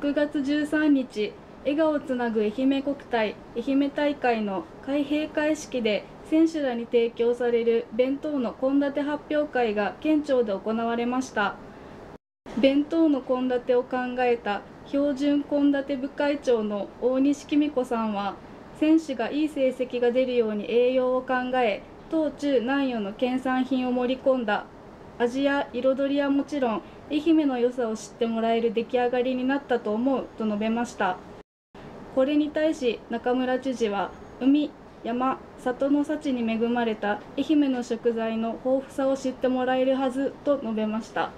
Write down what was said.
6月13日笑顔つなぐ愛媛国体愛媛大会の開閉会式で選手らに提供される弁当の献立発表会が県庁で行われました。弁当の献立を考えた標準献立部会長の大西公子さんは選手がいい成績が出るように栄養を考え東中南予の県産品を盛り込んだ。味や彩りはもちろん愛媛の良さを知ってもらえる出来上がりになったと思うと述べました。これに対し中村知事は海山里の幸に恵まれた愛媛の食材の豊富さを知ってもらえるはずと述べました。